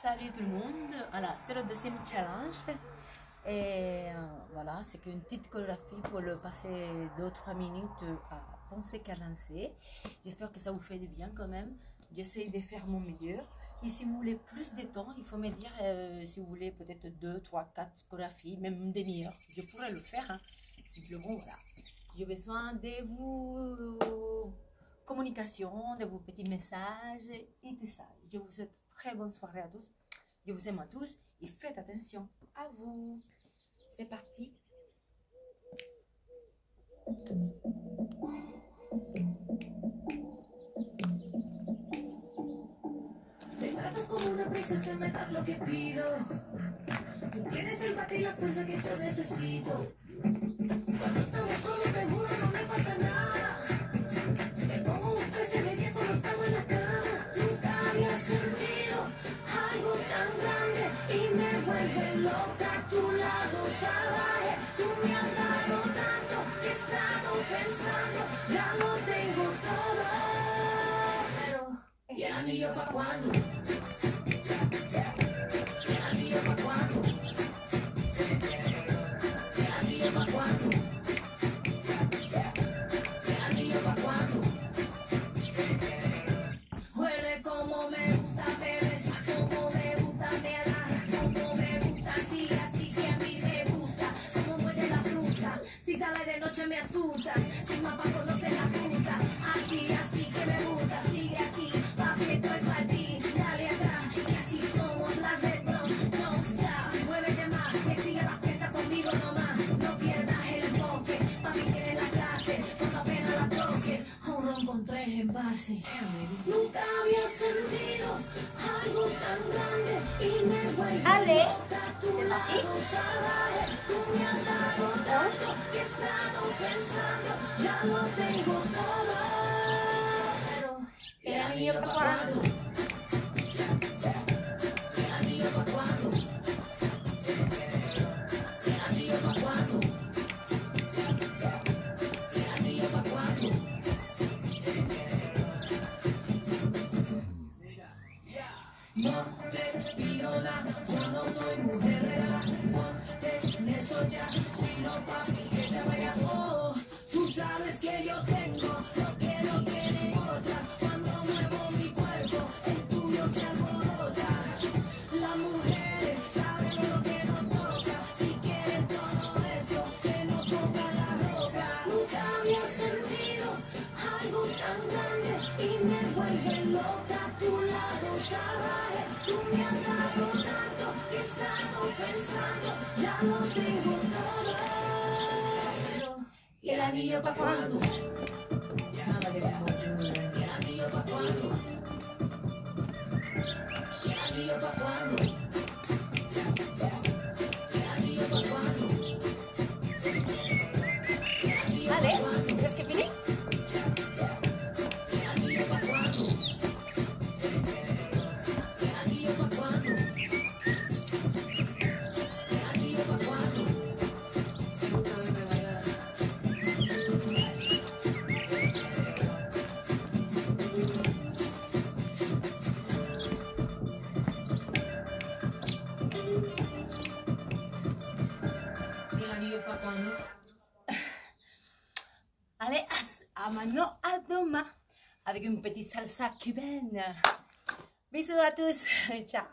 Salut tout le monde. Voilà, c'est le deuxième challenge. Et euh, voilà, c'est qu'une petite chorégraphie pour le passer 2-3 minutes à penser qu'à lancer. J'espère que ça vous fait du bien quand même. J'essaie de faire mon meilleur. Et si vous voulez plus de temps, il faut me dire euh, si vous voulez peut-être 2, 3, 4 chorégraphies, même une demi-heure. Je pourrais le faire. Hein. Simplement, voilà. J'ai besoin de vous communication, de vos petits messages et tout ça. Je vous souhaite très bonne soirée à tous. Je vous aime à tous et faites attention à vous. C'est parti. Cuándo? ¿Y el anillo pa' cuándo? ¿Y el anillo pa' cuándo? ¿Y el anillo pa' cuándo? Huele como me gusta, besa como me gusta, me agarra como me gusta, así, así que a mí me gusta, como muerde la fruta, si sale de noche me asusta, si mapa conoce la fruta, así, así envases. Nunca había sentido algo tan grande y me vuelve Ale, a tu lado salvaje. Tú me has dado tanto que he estado pensando, ya lo tengo todo. Pero, ¿y el anillo para cuándo? No te pido nada, yo no soy mujer real. Ponte en eso ya, si no papi, que se vaya oh, Quando? Allez, à, à demain, avec une petite salsa cubaine. Bisous à tous. Ciao.